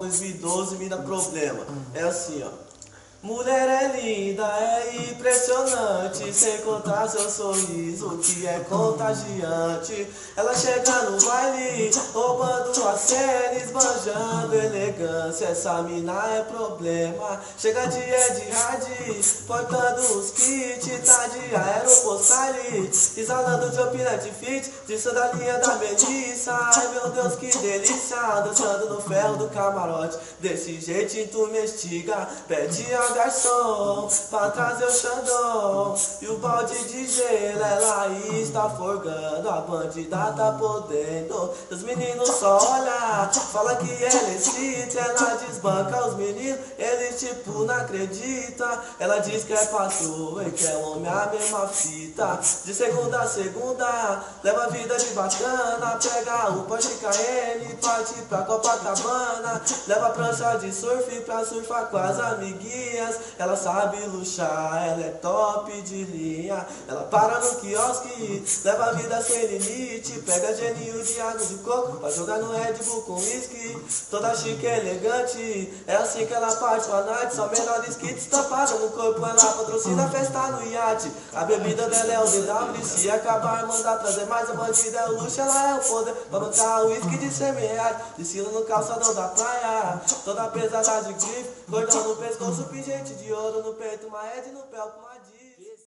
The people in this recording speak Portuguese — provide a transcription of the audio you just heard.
2012 me dá problema. É assim, ó. Mulher é linda, é impressionante, sem contar seu sorriso que é contagiante. Ela chega no baile, roubando a cena, esbanjando elegância. Essa mina é problema. Chega de Ed Hard, portando os kits, tá de aeropostale, exalando de opinante fit, de sandalinha da Melissa. Ai meu Deus, que delícia, dançando no ferro do camarote. Desse jeito tu me estiga, pede a garçom pra trazer o Xandão e o balde de gelo. Ela está forgando, a bandida tá podendo. Os meninos só olham, fala que ela excita, ela desbanca os meninos, tipo não acredita. Ela diz que é patroa e que é homem a mesma fita. De segunda a segunda, leva vida de bacana, pega o Porsche Cayenne, parte pra Copacabana, leva prancha de surf pra surfar com as amiguinhas ela sabe luxar, ela é top de linha. Ela para no quiosque, leva vida sem limite. Pega geninho de água de coco pra jogar no Red Bull com whisky. Toda chique e elegante, é assim que ela parte pra night. Só menores kits estampada no corpo, ela patrocina a festa no iate. A bebida dela é o DW, se acabar, manda trazer mais. A bandida é o luxo, ela é o poder. Pra bancar o whisky de 100 reais. Desfila no calçadão da praia, toda pesada de grife. Cordão no pescoço, pingente de ouro no peito, uma Ed no pé, uma